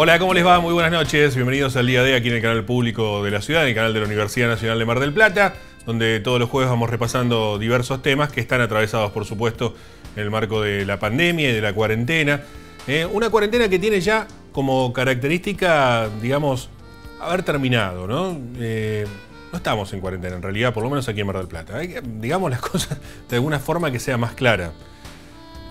Hola, ¿cómo les va? Muy buenas noches. Bienvenidos al día de aquí en el canal público de la ciudad, en el canal de la Universidad Nacional de Mar del Plata, donde todos los jueves vamos repasando diversos temas que están atravesados, por supuesto, en el marco de la pandemia y de la cuarentena. Eh, una cuarentena que tiene ya como característica, digamos, haber terminado, ¿no? Eh, no estamos en cuarentena, en realidad, por lo menos aquí en Mar del Plata. Digamos las cosas de alguna forma que sea más clara.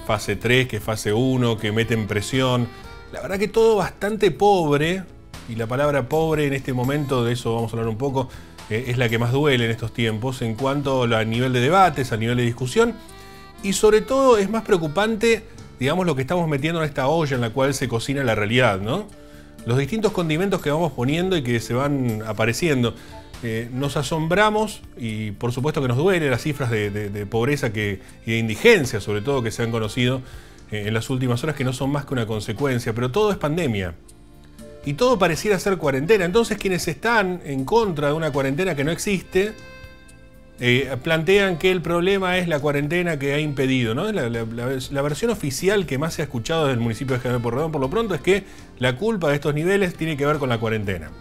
Fase 3, que fase 1, que meten presión. La verdad que todo bastante pobre, y la palabra pobre en este momento, de eso vamos a hablar un poco, eh, es la que más duele en estos tiempos en cuanto a nivel de debates, a nivel de discusión, y sobre todo es más preocupante, digamos, lo que estamos metiendo en esta olla en la cual se cocina la realidad, ¿no? Los distintos condimentos que vamos poniendo y que se van apareciendo. Eh, nos asombramos y por supuesto que nos duele las cifras de, pobreza que, y de indigencia, sobre todo, que se han conocido en las últimas horas que no son más que una consecuencia, pero todo es pandemia. Y todo pareciera ser cuarentena. Entonces quienes están en contra de una cuarentena que no existe, eh, plantean que el problema es la cuarentena que ha impedido. ¿no? La, versión oficial que más se ha escuchado desde el municipio de General Porredón por lo pronto es que la culpa de estos niveles tiene que ver con la cuarentena.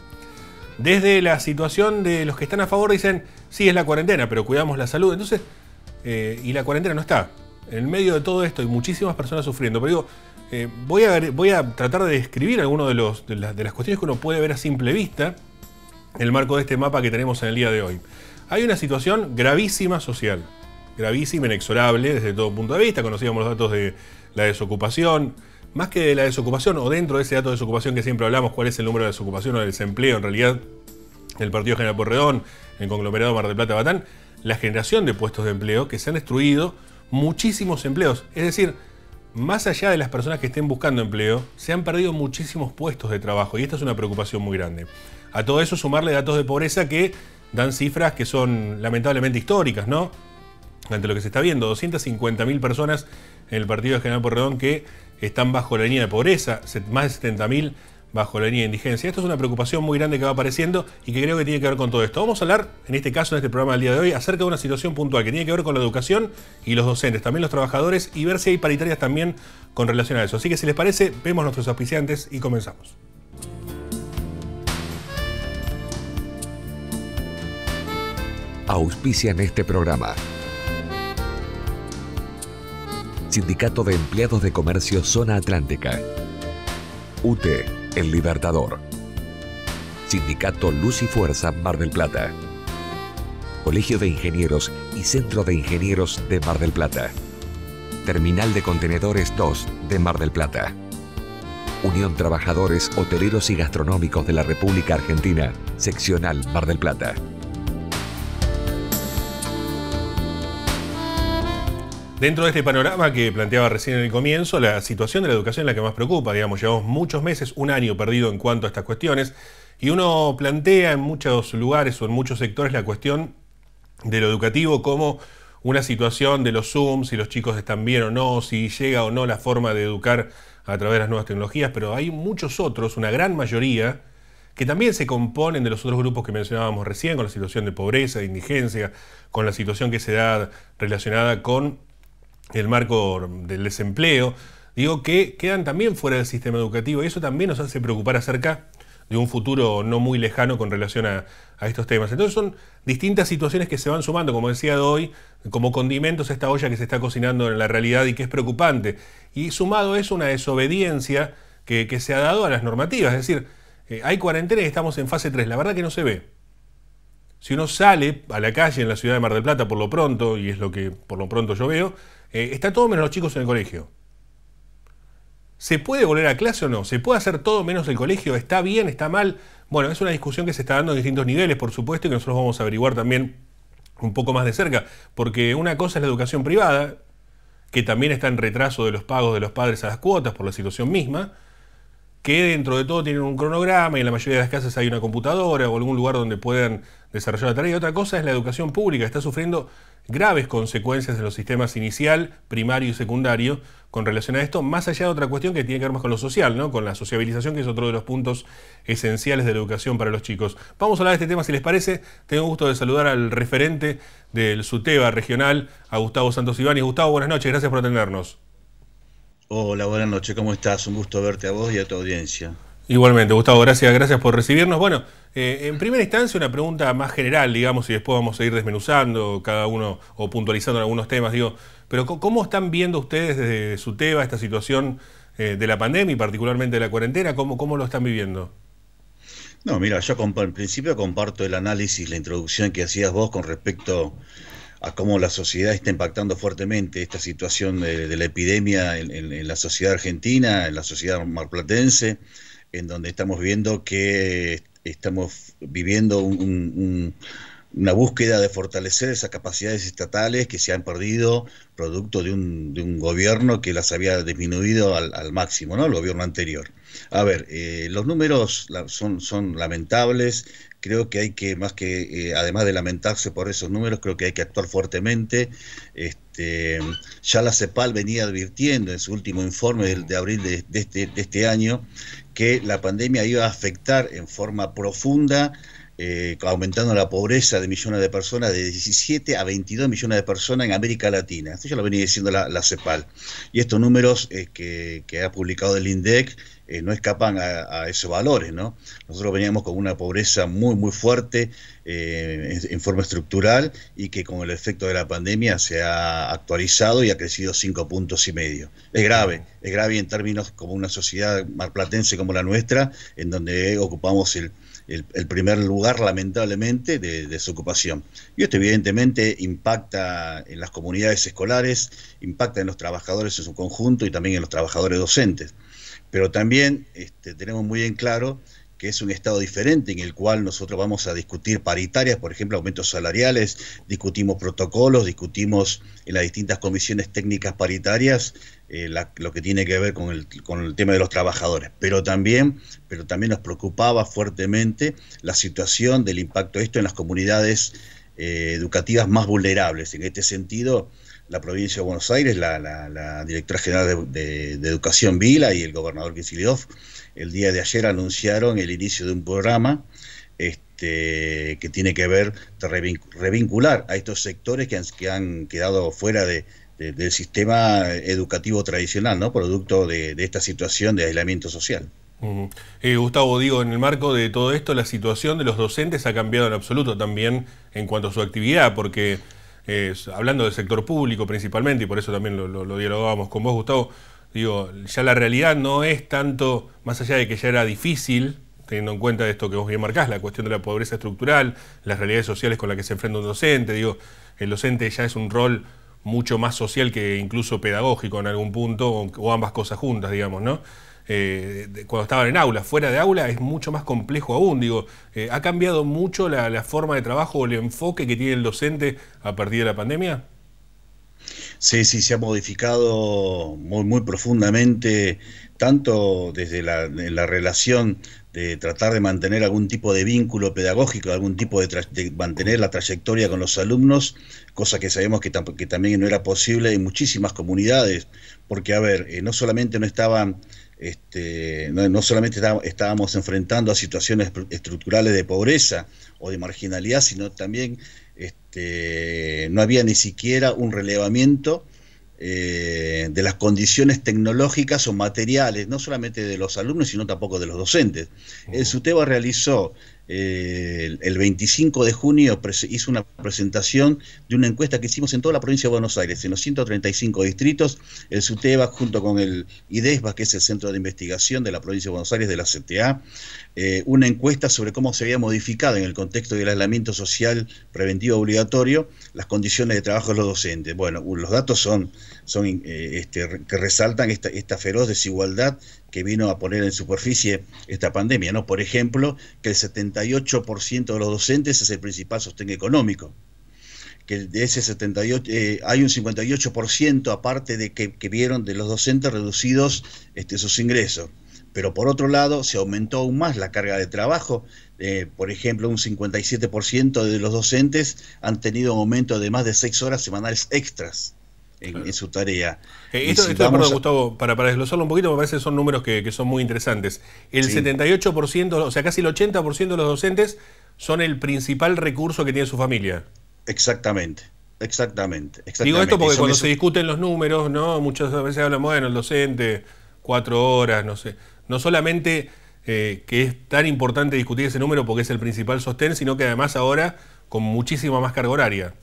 Desde la situación de los que están a favor dicen, sí es la cuarentena, pero cuidamos la salud. Entonces, eh, y la cuarentena no está en medio de todo esto hay muchísimas personas sufriendo. Pero digo, eh, voy, a, voy a tratar de describir algunas de, de, las, cuestiones que uno puede ver a simple vista en el marco de este mapa que tenemos en el día de hoy. Hay una situación gravísima social, gravísima, inexorable desde todo punto de vista. Conocíamos los datos de la desocupación, más que de la desocupación o dentro de ese dato de desocupación que siempre hablamos, cuál es el número de desocupación o del desempleo en realidad, el Partido General Porredón, el conglomerado Mar del Plata Batán, la generación de puestos de empleo que se han destruido muchísimos empleos. Es decir, más allá de las personas que estén buscando empleo, se han perdido muchísimos puestos de trabajo y esta es una preocupación muy grande. A todo eso sumarle datos de pobreza que dan cifras que son lamentablemente históricas, ¿no? Ante lo que se está viendo, 250.000 personas en el partido de General Porredón que están bajo la línea de pobreza, más de 70.000 bajo la línea de indigencia. Esto es una preocupación muy grande que va apareciendo y que creo que tiene que ver con todo esto. Vamos a hablar, en este caso, en este programa del día de hoy, acerca de una situación puntual que tiene que ver con la educación y los docentes, también los trabajadores, y ver si hay paritarias también con relación a eso. Así que si les parece, vemos nuestros auspiciantes y comenzamos. Auspician este programa. Sindicato de Empleados de Comercio Zona Atlántica. UTE el Libertador. Sindicato Luz y Fuerza Mar del Plata. Colegio de Ingenieros y Centro de Ingenieros de Mar del Plata. Terminal de Contenedores 2 de Mar del Plata. Unión Trabajadores Hoteleros y Gastronómicos de la República Argentina, Seccional Mar del Plata. Dentro de este panorama que planteaba recién en el comienzo, la situación de la educación es la que más preocupa. Digamos, llevamos muchos meses, un año perdido en cuanto a estas cuestiones, y uno plantea en muchos lugares o en muchos sectores la cuestión de lo educativo como una situación de los Zooms, si los chicos están bien o no, si llega o no la forma de educar a través de las nuevas tecnologías, pero hay muchos otros, una gran mayoría, que también se componen de los otros grupos que mencionábamos recién, con la situación de pobreza, de indigencia, con la situación que se da relacionada con el marco del desempleo, digo que quedan también fuera del sistema educativo y eso también nos hace preocupar acerca de un futuro no muy lejano con relación a, estos temas. Entonces son distintas situaciones que se van sumando, como decía de hoy, como condimentos a esta olla que se está cocinando en la realidad y que es preocupante. Y sumado eso una desobediencia que, se ha dado a las normativas, es decir, eh, hay cuarentena y estamos en fase 3, la verdad que no se ve. Si uno sale a la calle en la ciudad de Mar del Plata por lo pronto, y es lo que por lo pronto yo veo, eh, está todo menos los chicos en el colegio. ¿Se puede volver a clase o no? ¿Se puede hacer todo menos el colegio? ¿Está bien? ¿Está mal? Bueno, es una discusión que se está dando en distintos niveles, por supuesto, y que nosotros vamos a averiguar también un poco más de cerca, porque una cosa es la educación privada, que también está en retraso de los pagos de los padres a las cuotas por la situación misma, que dentro de todo tienen un cronograma y en la mayoría de las casas hay una computadora o algún lugar donde puedan desarrollar la tarea. Y otra cosa es la educación pública, está sufriendo graves consecuencias en los sistemas inicial, primario y secundario con relación a esto, más allá de otra cuestión que tiene que ver más con lo social, ¿no? con la sociabilización, que es otro de los puntos esenciales de la educación para los chicos. Vamos a hablar de este tema si les parece. Tengo gusto de saludar al referente del SUTEBA regional, a Gustavo Santos Iván. Y Gustavo, buenas noches, gracias por atendernos. Hola, buenas noches, ¿cómo estás? Un gusto verte a vos y a tu audiencia. Igualmente, Gustavo, gracias, gracias por recibirnos. Bueno, eh, en primera instancia una pregunta más general, digamos, y después vamos a ir desmenuzando cada uno o puntualizando algunos temas, digo, pero ¿cómo están viendo ustedes desde su tema esta situación eh, de la pandemia y particularmente de la cuarentena? ¿Cómo, cómo lo están viviendo? No, mira, yo en principio comparto el análisis, la introducción que hacías vos con respecto a cómo la sociedad está impactando fuertemente esta situación de, la epidemia en, la sociedad argentina, en la sociedad marplatense, en donde estamos viendo que estamos viviendo una búsqueda de fortalecer esas capacidades estatales que se han perdido producto de un, gobierno que las había disminuido al, máximo, ¿no? El gobierno anterior. A ver, eh, los números son lamentables, creo que hay que, más que, eh, además de lamentarse por esos números, creo que hay que actuar fuertemente. Este, ya la CEPAL venía advirtiendo en su último informe de, abril de, este, de, este, año que la pandemia iba a afectar en forma profunda eh, aumentando la pobreza de millones de personas, de 17 a 22 millones de personas en América Latina. Esto ya lo venía diciendo la, CEPAL. Y estos números eh, que, que, ha publicado el INDEC eh, no escapan a, esos valores, ¿no? Nosotros veníamos con una pobreza muy, muy fuerte eh, en, forma estructural y que con el efecto de la pandemia se ha actualizado y ha crecido cinco puntos y medio. Es grave, es grave en términos como una sociedad marplatense como la nuestra, en donde ocupamos el, primer lugar, lamentablemente, de, desocupación. Y esto evidentemente impacta en las comunidades escolares, impacta en los trabajadores en su conjunto y también en los trabajadores docentes pero también este, tenemos muy en claro que es un Estado diferente en el cual nosotros vamos a discutir paritarias, por ejemplo, aumentos salariales, discutimos protocolos, discutimos en las distintas comisiones técnicas paritarias eh, lo que tiene que ver con el, con el tema de los trabajadores. Pero también, pero también nos preocupaba fuertemente la situación del impacto de esto en las comunidades eh, educativas más vulnerables. En este sentido, la provincia de Buenos Aires, la, directora general de, Educación Vila y el gobernador Kicillof, el día de ayer anunciaron el inicio de un programa este, que tiene que ver de revincular a estos sectores que han, que han quedado fuera de, del sistema educativo tradicional, ¿no? producto de, esta situación de aislamiento social. Eh, Gustavo, digo, en el marco de todo esto, la situación de los docentes ha cambiado en absoluto también en cuanto a su actividad, porque hablando del sector público principalmente, y por eso también lo, dialogábamos con vos, Gustavo, digo, ya la realidad no es tanto, más allá de que ya era difícil, teniendo en cuenta esto que vos bien marcás, la cuestión de la pobreza estructural, las realidades sociales con las que se enfrenta un docente, digo, el docente ya es un rol mucho más social que incluso pedagógico en algún punto, o ambas cosas juntas, digamos, ¿no? Eh, cuando estaban en aula. Fuera de aula es mucho más complejo aún. Digo, eh, ¿ha cambiado mucho la, forma de trabajo o el enfoque que tiene el docente a partir de la pandemia? Sí, sí, se ha modificado muy, muy profundamente, tanto desde la, la relación de tratar de mantener algún tipo de vínculo pedagógico, algún tipo de, mantener la trayectoria con los alumnos, cosa que sabemos que, que, también no era posible en muchísimas comunidades, porque, a ver, eh, no solamente no estaban este, no, solamente estábamos enfrentando a situaciones estructurales de pobreza o de marginalidad, sino también este, no había ni siquiera un relevamiento eh, de las condiciones tecnológicas o materiales, no solamente de los alumnos, sino tampoco de los docentes. El SUTEBA realizó el 25 de junio hizo una presentación de una encuesta que hicimos en toda la provincia de Buenos Aires, en los 135 distritos, el SUTEBA junto con el IDESBA, que es el Centro de Investigación de la provincia de Buenos Aires, de la CTA, eh, una encuesta sobre cómo se había modificado en el contexto del aislamiento social preventivo obligatorio las condiciones de trabajo de los docentes. Bueno, los datos son, son eh, este, que resaltan esta, esta feroz desigualdad que vino a poner en superficie esta pandemia, ¿no? Por ejemplo, que el 78% de los docentes es el principal sostén económico que de ese 78 eh, hay un 58% aparte de que, vieron de los docentes reducidos este, sus ingresos. Pero por otro lado, se aumentó aún más la carga de trabajo. Eh, por ejemplo, un 57% de los docentes han tenido un aumento de más de 6 horas semanales extras en, su tarea. Eh, esto, Gustavo, para, para desglosarlo un poquito, me parece que son números que, son muy interesantes. El 78%, o sea, casi el 80% de los docentes son el principal recurso que tiene su familia. Exactamente. Exactamente, Digo esto porque cuando se discuten los números, ¿no? Muchas veces hablan, bueno, el docente, cuatro horas, no sé. No solamente eh, que es tan importante discutir ese número porque es el principal sostén, sino que además ahora con muchísima más carga horaria.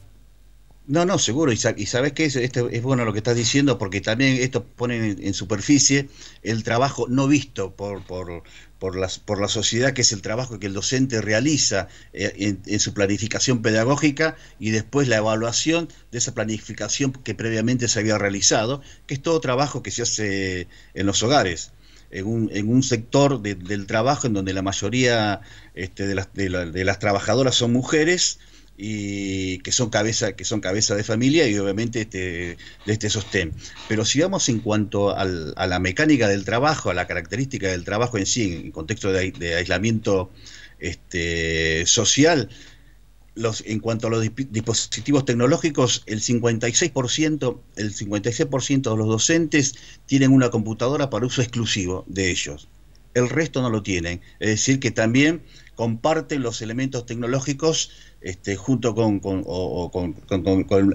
No, no, seguro. Y, sabes que es, es bueno lo que estás diciendo, porque también esto pone en, superficie el trabajo no visto por, por, por, las, por la sociedad, que es el trabajo que el docente realiza eh, en, su planificación pedagógica y después la evaluación de esa planificación que previamente se había realizado, que es todo trabajo que se hace en los hogares. En un, en un sector del trabajo en donde la mayoría este, de, las, de las trabajadoras son mujeres, y que son cabeza que son cabeza de familia y obviamente este, de este sostén. Pero si vamos en cuanto a la mecánica del trabajo, a la característica del trabajo en sí, en contexto de, aislamiento este, social, los, en cuanto a los dispositivos tecnológicos, el 56%, el 56% de los docentes tienen una computadora para uso exclusivo de ellos. El resto no lo tienen. Es decir, que también comparten los elementos tecnológicos este, junto con,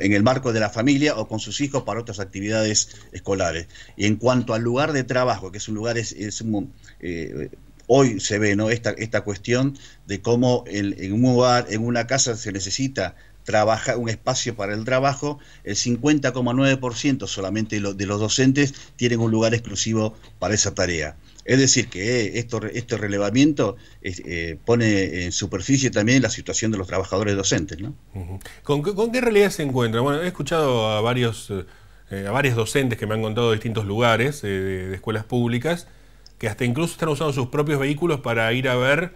en el marco de la familia o con sus hijos para otras actividades escolares. Y en cuanto al lugar de trabajo, que es un lugar, es, eh, hoy se ve ¿no? esta, esta cuestión de cómo en, un lugar, en una casa se necesita trabajar un espacio para el trabajo, el 50,9% solamente de los docentes tienen un lugar exclusivo para esa tarea. Es decir, que esto, este relevamiento eh, pone en superficie también la situación de los trabajadores docentes. ¿no? ¿Con, qué realidad se encuentra? Bueno, he escuchado a varios, eh, a varios docentes que me han contado de distintos lugares, eh, de, escuelas públicas, que hasta incluso están usando sus propios vehículos para ir a ver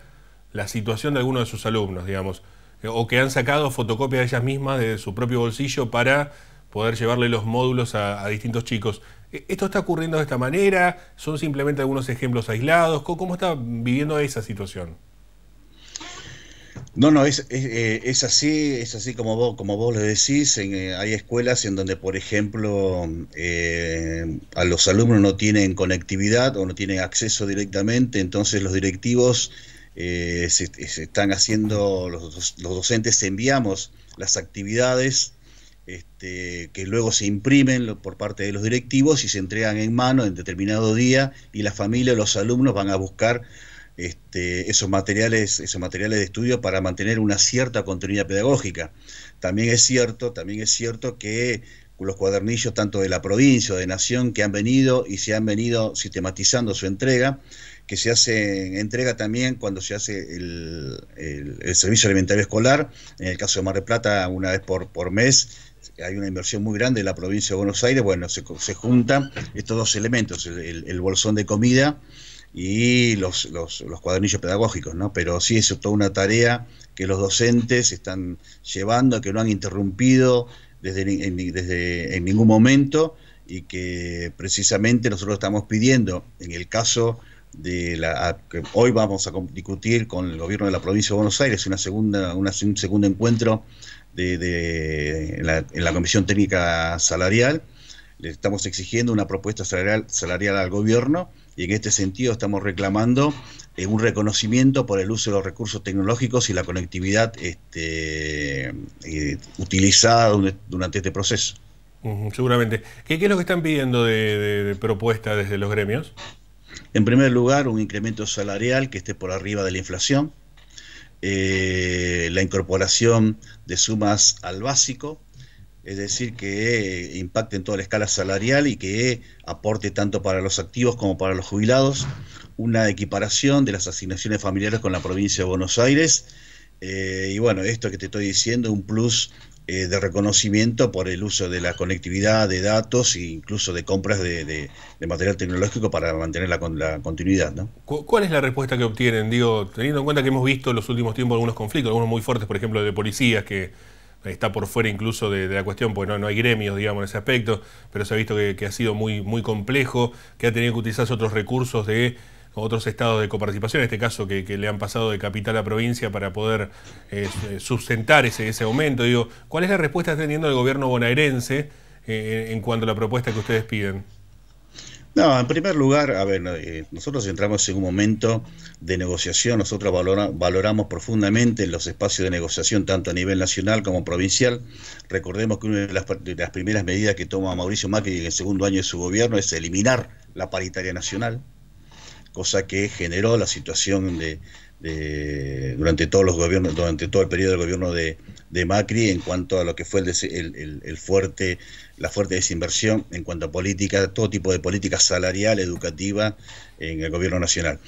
la situación de algunos de sus alumnos, digamos, o que han sacado fotocopias de ellas mismas de su propio bolsillo para poder llevarle los módulos a distintos chicos. ¿E-, ¿Esto está ocurriendo de esta manera? ¿Son simplemente algunos ejemplos aislados? ¿Cómo, está viviendo esa situación? No, no, es, eh, es, así, es así como vos, como vos lo decís. Eh, hay escuelas en donde, por ejemplo, eh, a los alumnos no tienen conectividad o no tienen acceso directamente, entonces los directivos se, están haciendo, los docentes enviamos las actividades este, que luego se imprimen por parte de los directivos y se entregan en mano en determinado día y la familia o los alumnos van a buscar este, esos materiales, esos materiales de estudio para mantener una cierta continuidad pedagógica. También es cierto, también es cierto que los cuadernillos tanto de la provincia o de nación que han venido y se han venido sistematizando su entrega, que se hace entrega también cuando se hace el, servicio alimentario escolar, en el caso de Mar del Plata una vez por, por mes hay una inversión muy grande en la provincia de Buenos Aires, bueno, se, se juntan estos dos elementos, el, bolsón de comida y los, los, cuadernillos pedagógicos, ¿no? Pero sí es toda una tarea que los docentes están llevando, que no han interrumpido desde, en, desde en ningún momento y que precisamente nosotros estamos pidiendo, en el caso de la que hoy vamos a discutir con el gobierno de la provincia de Buenos Aires una segunda un segundo encuentro de, en, la, Comisión Técnica Salarial. Le estamos exigiendo una propuesta salarial, salarial al gobierno y en este sentido estamos reclamando eh, un reconocimiento por el uso de los recursos tecnológicos y la conectividad este, eh, utilizada durante este proceso. seguramente. ¿Qué, es lo que están pidiendo de, de propuesta desde los gremios? En primer lugar, un incremento salarial que esté por arriba de la inflación eh, la incorporación de sumas al básico, es decir, que impacte en toda la escala salarial y que aporte tanto para los activos como para los jubilados, una equiparación de las asignaciones familiares con la provincia de Buenos Aires, eh, y bueno, esto que te estoy diciendo, un plus eh, de reconocimiento por el uso de la conectividad de datos e incluso de compras de, material tecnológico para mantener la, la, continuidad. ¿no? ¿Cuál es la respuesta que obtienen? Digo, teniendo en cuenta que hemos visto en los últimos tiempos algunos conflictos, algunos muy fuertes, por ejemplo, de policías, que está por fuera incluso de, la cuestión, porque no, no, hay gremios, digamos, en ese aspecto, pero se ha visto que, que ha sido muy, muy complejo, que ha tenido que utilizarse otros recursos de otros estados de coparticipación, en este caso que, le han pasado de capital a provincia para poder eh, sustentar ese, aumento. Digo, ¿cuál es la respuesta que está teniendo el gobierno bonaerense eh, en cuanto a la propuesta que ustedes piden? No, en primer lugar, a ver, eh, nosotros entramos en un momento de negociación, nosotros valoramos profundamente los espacios de negociación tanto a nivel nacional como provincial. Recordemos que una de las primeras medidas que toma Mauricio Macri en el segundo año de su gobierno es eliminar la paritaria nacional cosa que generó la situación de, durante todos los gobiernos, durante todo el periodo del gobierno de, Macri en cuanto a lo que fue el, fuerte, la fuerte desinversión en cuanto a política, todo tipo de política salarial, educativa en el gobierno nacional.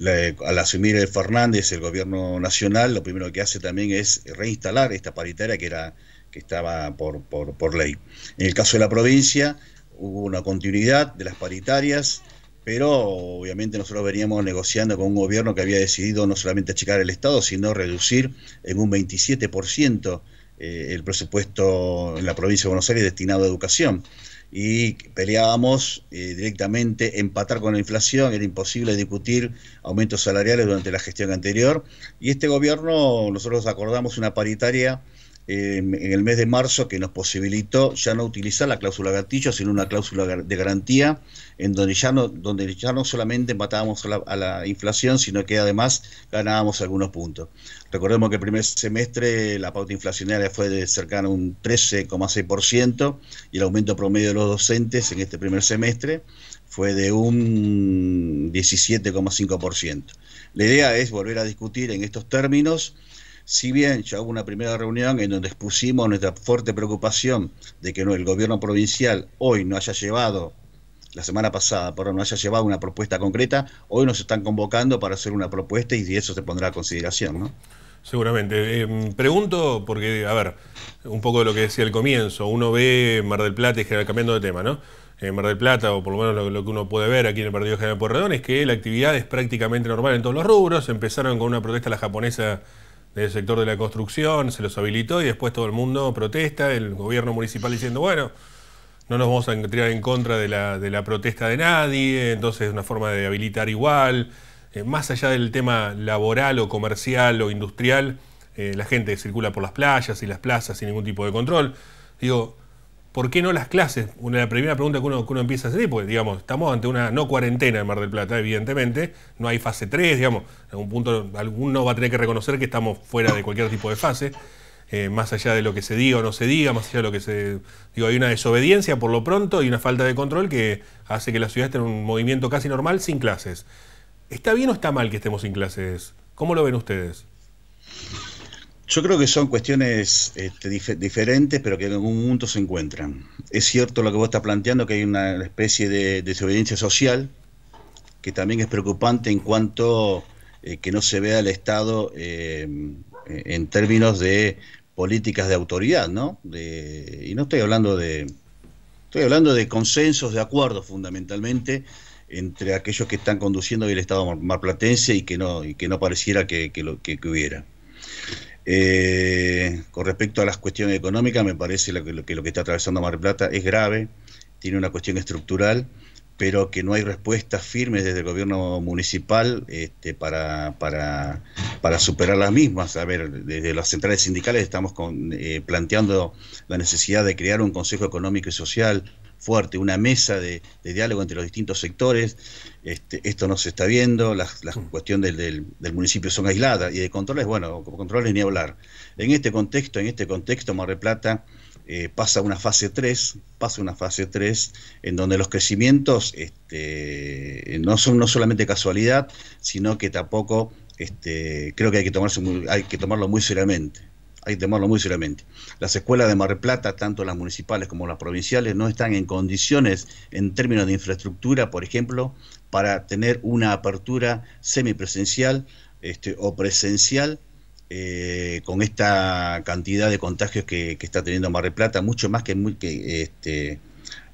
al asumir el Fernández el gobierno nacional, lo primero que hace también es reinstalar esta paritaria que era que estaba por, por, por ley. En el caso de la provincia, hubo una continuidad de las paritarias, pero obviamente nosotros veníamos negociando con un gobierno que había decidido no solamente achicar el Estado, sino reducir en un 27% eh, el presupuesto en la provincia de Buenos Aires destinado a educación. Y peleábamos eh, directamente, empatar con la inflación, era imposible discutir aumentos salariales durante la gestión anterior. Y este gobierno, nosotros acordamos una paritaria en el mes de marzo que nos posibilitó ya no utilizar la cláusula gatillo, sino una cláusula de garantía, en donde ya no, donde ya no solamente empatábamos a la, inflación, sino que además ganábamos algunos puntos. Recordemos que el primer semestre la pauta inflacionaria fue de cercano a un 13,6% y el aumento promedio de los docentes en este primer semestre fue de un 17,5%. La idea es volver a discutir en estos términos si bien ya hubo una primera reunión en donde expusimos nuestra fuerte preocupación de que el gobierno provincial hoy no haya llevado, la semana pasada, perdón, no haya llevado una propuesta concreta, hoy nos están convocando para hacer una propuesta y eso se pondrá a consideración, ¿no? Seguramente. Eh, pregunto, porque, a ver, un poco de lo que decía al comienzo, uno ve Mar del Plata y cambiando de tema, ¿no? En Mar del Plata, o por lo menos lo, que uno puede ver aquí en el Partido General Porredón, es que la actividad es prácticamente normal en todos los rubros. Empezaron con una protesta la japonesa del sector de la construcción, se los habilitó y después todo el mundo protesta, el gobierno municipal diciendo, bueno, no nos vamos a tirar en contra de la, de la protesta de nadie, entonces es una forma de habilitar igual. Eh, más allá del tema laboral o comercial o industrial, eh, la gente circula por las playas y las plazas sin ningún tipo de control. Digo, ¿por qué no las clases? Una, la primera pregunta que uno, que uno empieza a hacer, pues digamos, estamos ante una no cuarentena en Mar del Plata, evidentemente, no hay fase 3, digamos, en algún punto alguno va a tener que reconocer que estamos fuera de cualquier tipo de fase, eh, más allá de lo que se diga o no se diga, más allá de lo que se... Digo, hay una desobediencia por lo pronto y una falta de control que hace que la ciudad esté en un movimiento casi normal sin clases. ¿Está bien o está mal que estemos sin clases? ¿Cómo lo ven ustedes? Yo creo que son cuestiones este, diferentes, pero que en algún punto se encuentran. Es cierto lo que vos estás planteando, que hay una especie de desobediencia social, que también es preocupante en cuanto eh, que no se vea el Estado eh, en términos de políticas de autoridad, ¿no? y no estoy hablando de... Estoy hablando de consensos, de acuerdos fundamentalmente entre aquellos que están conduciendo el Estado marplatense y que no, y que no pareciera que, lo, que hubiera. Eh, con respecto a las cuestiones económicas, me parece que, lo, que está atravesando Mar del Plata es grave, tiene una cuestión estructural, pero que no hay respuestas firmes desde el gobierno municipal este, para, para, para, superar las mismas. A ver, desde las centrales sindicales estamos con, eh, planteando la necesidad de crear un Consejo Económico y Social fuerte, una mesa de, diálogo entre los distintos sectores. Este, esto no se está viendo, las, mm. cuestiones del, municipio son aisladas y de controles, bueno, controles ni hablar. En este contexto, en este contexto, Mar del Plata eh, pasa una fase 3, pasa una fase 3 en donde los crecimientos este, no son no solamente casualidad, sino que tampoco este, creo que hay que, tomarse hay que tomarlo muy seriamente hay que tomarlo muy seriamente. Las escuelas de Mar del Plata, tanto las municipales como las provinciales, no están en condiciones en términos de infraestructura, por ejemplo, para tener una apertura semipresencial este, o presencial eh, con esta cantidad de contagios que, está teniendo Mar del Plata, mucho más que, este,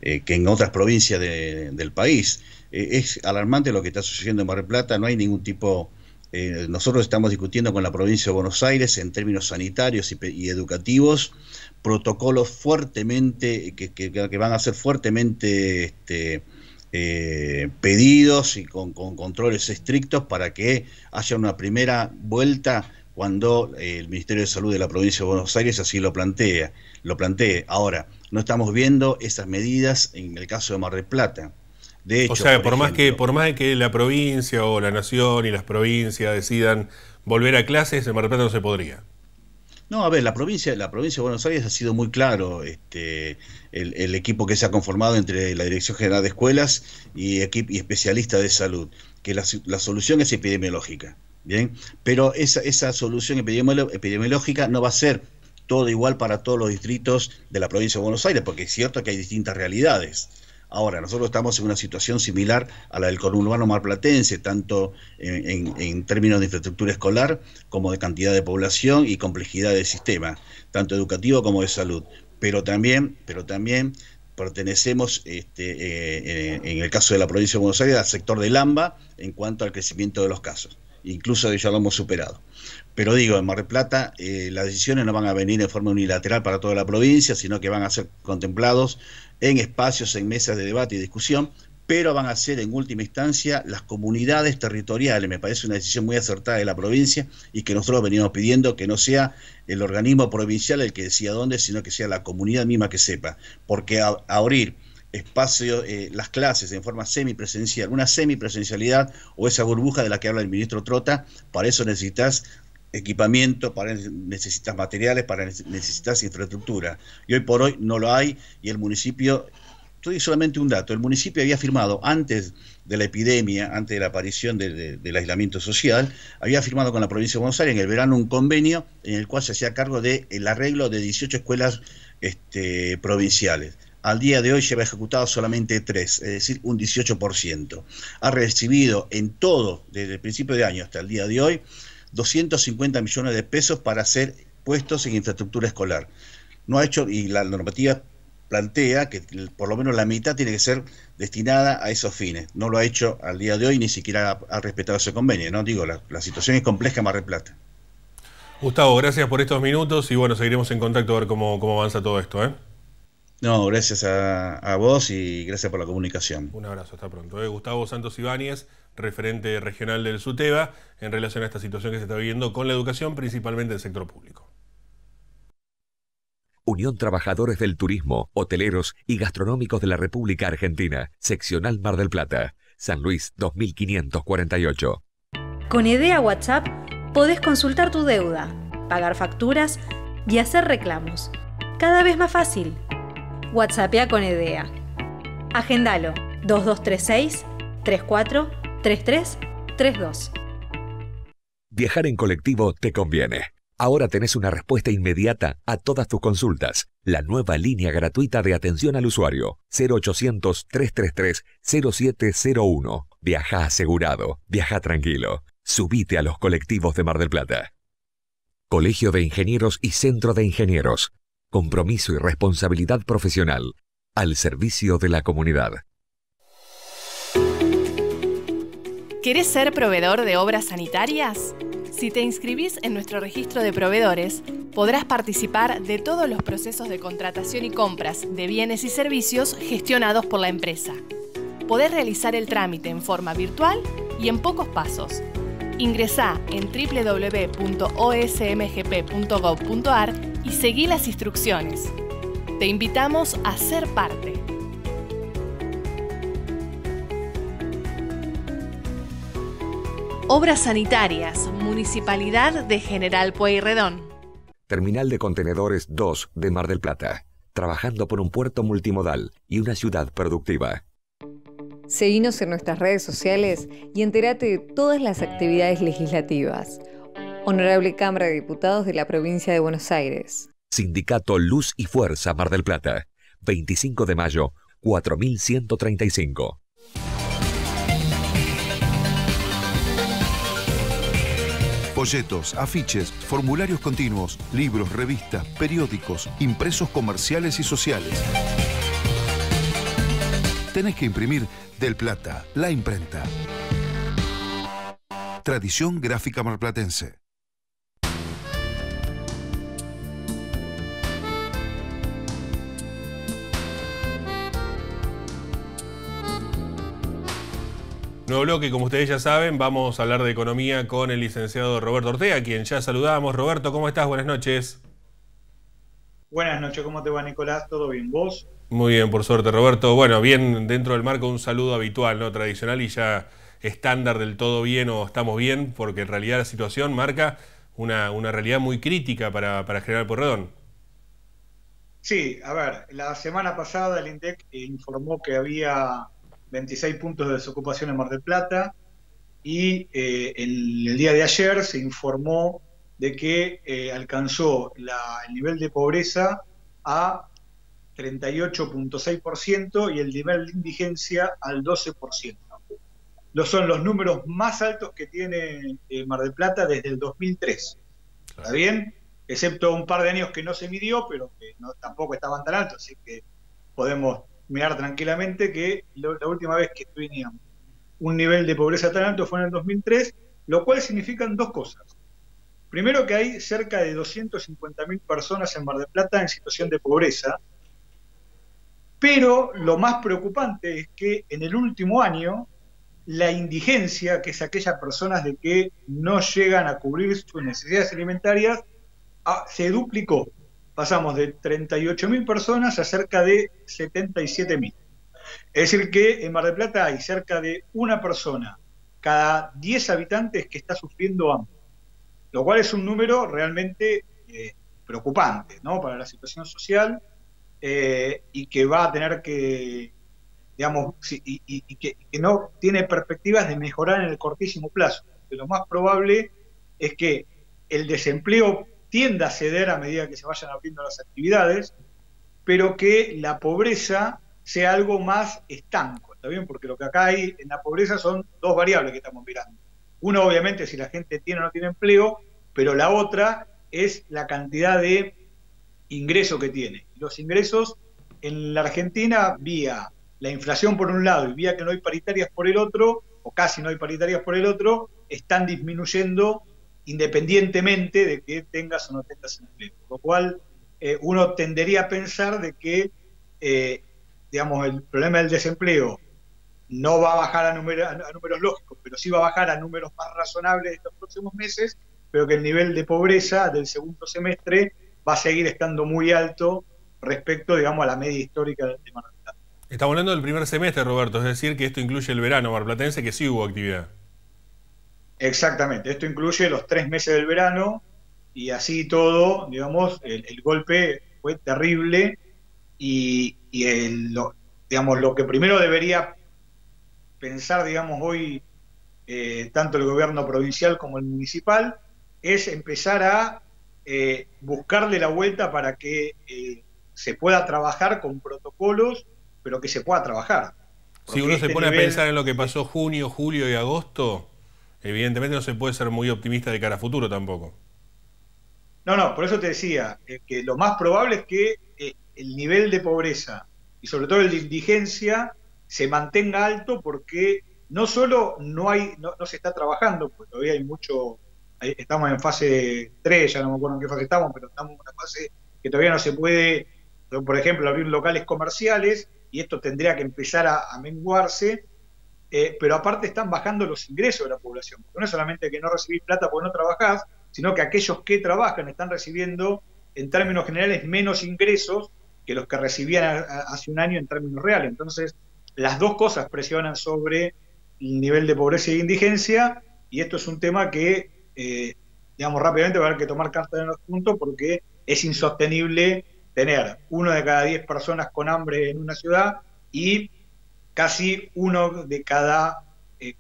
eh, que en otras provincias del país. Eh, es alarmante lo que está sucediendo en Mar del Plata, no hay ningún tipo eh, nosotros estamos discutiendo con la provincia de Buenos Aires en términos sanitarios y, educativos protocolos fuertemente, que, van a ser fuertemente este, eh, pedidos y con, controles estrictos para que haya una primera vuelta cuando eh, el Ministerio de Salud de la provincia de Buenos Aires así lo plantea, lo plantee. Ahora, no estamos viendo esas medidas en el caso de Mar del Plata o sea, por, más que por más que la provincia o la nación y las provincias decidan volver a clases, en Mar del Plata no se podría. No, a ver, la provincia, la provincia de Buenos Aires ha sido muy claro, este, el, equipo que se ha conformado entre la Dirección General de Escuelas y, y especialistas de salud. que la, solución es epidemiológica. Bien, pero esa, esa solución epidemiológica no va a ser todo igual para todos los distritos de la provincia de Buenos Aires, porque es cierto que hay distintas realidades. Ahora, nosotros estamos en una situación similar a la del conurbano marplatense, tanto en, términos de infraestructura escolar como de cantidad de población y complejidad del sistema, tanto educativo como de salud. Pero también, pero también pertenecemos, este, eh, en el caso de la provincia de Buenos Aires, al sector del AMBA en cuanto al crecimiento de los casos. Incluso ya lo hemos superado. Pero digo, en Mar del Plata eh, las decisiones no van a venir en forma unilateral para toda la provincia, sino que van a ser contemplados en espacios, en mesas de debate y discusión, pero van a ser en última instancia las comunidades territoriales. Me parece una decisión muy acertada de la provincia y que nosotros venimos pidiendo que no sea el organismo provincial el que decida dónde, sino que sea la comunidad misma que sepa. Porque abrir espacio, eh, las clases en forma semipresencial, una semipresencialidad o esa burbuja de la que habla el ministro Trota, para eso necesitas equipamiento, para necesitas materiales, para necesitas infraestructura. Y hoy por hoy no lo hay y el municipio, estoy solamente un dato, el municipio había firmado antes de la epidemia, antes de la aparición del aislamiento social, había firmado con la provincia de Buenos Aires en el verano un convenio en el cual se hacía cargo del el arreglo de 18 escuelas este, provinciales. Al día de hoy lleva ejecutado solamente tres, es decir, un 18%. Ha recibido en todo, desde el principio de año hasta el día de hoy, 250 millones de pesos para ser puestos en infraestructura escolar. No ha hecho, y la normativa plantea que por lo menos la mitad tiene que ser destinada a esos fines. No lo ha hecho al día de hoy, ni siquiera ha, respetado ese convenio. ¿no? Digo, la, situación es compleja en Mar del Plata. Gustavo, gracias por estos minutos y bueno, seguiremos en contacto a ver cómo, cómo avanza todo esto. ¿eh? No, gracias a, vos y gracias por la comunicación. Un abrazo, hasta pronto. ¿eh? Gustavo Santos Ibáñez referente regional del SUTEBA, en relación a esta situación que se está viviendo con la educación, principalmente del sector público. Unión Trabajadores del Turismo, Hoteleros y Gastronómicos de la República Argentina, Seccional Mar del Plata, San Luis 2548. Con IDEA WhatsApp podés consultar tu deuda, pagar facturas y hacer reclamos. Cada vez más fácil. WhatsAppea con IDEA. Agendalo 2236 34 3332. Viajar en colectivo te conviene. Ahora tenés una respuesta inmediata a todas tus consultas. La nueva línea gratuita de atención al usuario 0800-333-0701. Viaja asegurado, viaja tranquilo. Subite a los colectivos de Mar del Plata. Colegio de Ingenieros y Centro de Ingenieros. Compromiso y responsabilidad profesional. Al servicio de la comunidad. ¿Querés ser proveedor de obras sanitarias? Si te inscribís en nuestro registro de proveedores, podrás participar de todos los procesos de contratación y compras de bienes y servicios gestionados por la empresa. Podés realizar el trámite en forma virtual y en pocos pasos. Ingresá en www.osmgp.gov.ar y seguí las instrucciones. Te invitamos a ser parte. Obras Sanitarias, Municipalidad de General Pueyrredón. Terminal de Contenedores 2 de Mar del Plata. Trabajando por un puerto multimodal y una ciudad productiva. Seguinos en nuestras redes sociales y entérate de todas las actividades legislativas. Honorable Cámara de Diputados de la Provincia de Buenos Aires. Sindicato Luz y Fuerza Mar del Plata. 25 de mayo, 4135. Folletos, afiches, formularios continuos, libros, revistas, periódicos, impresos comerciales y sociales. Tenés que imprimir Del Plata, la imprenta. Tradición gráfica marplatense. Nuevo bloque, como ustedes ya saben, vamos a hablar de economía con el licenciado Roberto Ortega, quien ya saludamos. Roberto, ¿cómo estás? Buenas noches. Buenas noches, ¿cómo te va Nicolás? ¿Todo bien? ¿Vos? Muy bien, por suerte, Roberto. Bueno, bien dentro del marco un saludo habitual, ¿no? Tradicional y ya estándar del todo bien o estamos bien, porque en realidad la situación marca una, realidad muy crítica para, para General Porredón. Sí, a ver, la semana pasada el INDEC informó que había 26 puntos de desocupación en Mar del Plata. y el, el, día de ayer se informó de que alcanzó el nivel de pobreza a 38.6% y el nivel de indigencia al 12%. Los son los números más altos que tiene eh, Mar del Plata desde el 2003. ¿Está bien? Excepto un par de años que no se midió, pero que no, tampoco estaban tan altos, así que podemos mirar tranquilamente que la última vez que teníamos un nivel de pobreza tan alto fue en el 2003, lo cual significan dos cosas. Primero que hay cerca de 250.000 personas en Mar del Plata en situación de pobreza, pero lo más preocupante es que en el último año la indigencia, que es aquellas personas de que no llegan a cubrir sus necesidades alimentarias, ah, se duplicó. Pasamos de 38.000 personas a cerca de 77.000. Es decir, que en Mar del Plata hay cerca de una persona cada 10 habitantes que está sufriendo hambre, lo cual es un número realmente eh, preocupante ¿no? para la situación social eh, y que va a tener que, digamos, y, que, no tiene perspectivas de mejorar en el cortísimo plazo. lo más probable es que el desempleo tienda a ceder a medida que se vayan abriendo las actividades, pero que la pobreza sea algo más estanco, ¿está bien? Porque lo que acá hay en la pobreza son dos variables que estamos mirando. Uno, obviamente, si la gente tiene o no tiene empleo, pero la otra es la cantidad de ingreso que tiene. Los ingresos en la Argentina, vía la inflación por un lado y vía que no hay paritarias por el otro, o casi no hay paritarias por el otro, están disminuyendo independientemente de que tengas o no tengas empleo. Lo cual eh, uno tendería a pensar de que, eh, digamos, el problema del desempleo no va a bajar a, a, números lógicos, pero sí va a bajar a números más razonables en los próximos meses, pero que el nivel de pobreza del segundo semestre va a seguir estando muy alto respecto, digamos, a la media histórica del tema Estamos hablando del primer semestre, Roberto, es decir, que esto incluye el verano marplatense, que sí hubo actividad. Exactamente, esto incluye los tres meses del verano y así todo, digamos, el, golpe fue terrible y, lo, digamos, lo que primero debería pensar, digamos, hoy eh, tanto el gobierno provincial como el municipal es empezar a eh, buscarle la vuelta para que eh, se pueda trabajar con protocolos, pero que se pueda trabajar. si uno se este pone a pensar en lo que pasó junio, julio y agosto, evidentemente no se puede ser muy optimista de cara a futuro tampoco. No, no, por eso te decía eh, que lo más probable es que el nivel de pobreza y sobre todo el de indigencia se mantenga alto porque no solo no hay no, no se está trabajando, porque todavía hay mucho estamos en fase 3, ya no me acuerdo en qué fase estamos, pero estamos en una fase que todavía no se puede, por ejemplo, abrir locales comerciales y esto tendría que empezar a, menguarse, eh, pero aparte están bajando los ingresos de la población. No es solamente que no recibís plata porque no trabajás, sino que aquellos que trabajan están recibiendo, en términos generales, menos ingresos que los que recibían hace un año en términos reales. Entonces, las dos cosas presionan sobre el nivel de pobreza e indigencia, y esto es un tema que eh, digamos, rápidamente va a haber que tomar cartas en los puntos porque es insostenible tener uno de cada diez personas con hambre en una ciudad y casi uno de cada eh,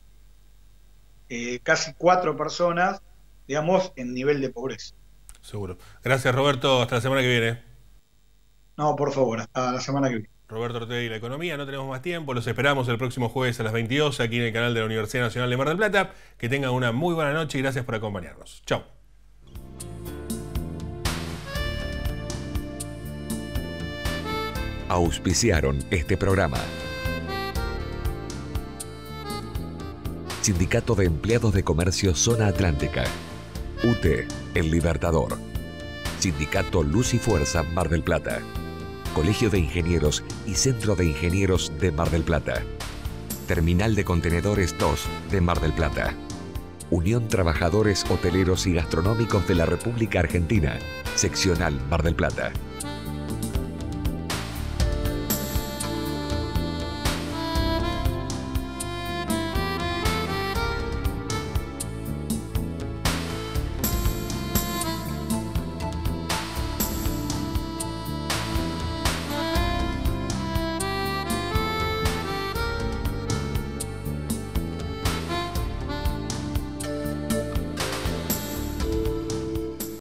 eh, casi cuatro personas, digamos, en nivel de pobreza. Seguro. Gracias, Roberto. Hasta la semana que viene. No, por favor, hasta la semana que viene. Roberto Ortega y la Economía. No tenemos más tiempo. Los esperamos el próximo jueves a las 22 aquí en el canal de la Universidad Nacional de Mar del Plata. Que tengan una muy buena noche y gracias por acompañarnos. Chao. Auspiciaron este programa. Sindicato de Empleados de Comercio Zona Atlántica. UTE, El Libertador. Sindicato Luz y Fuerza Mar del Plata. Colegio de Ingenieros y Centro de Ingenieros de Mar del Plata. Terminal de Contenedores 2 de Mar del Plata. Unión Trabajadores Hoteleros y Gastronómicos de la República Argentina, Seccional Mar del Plata.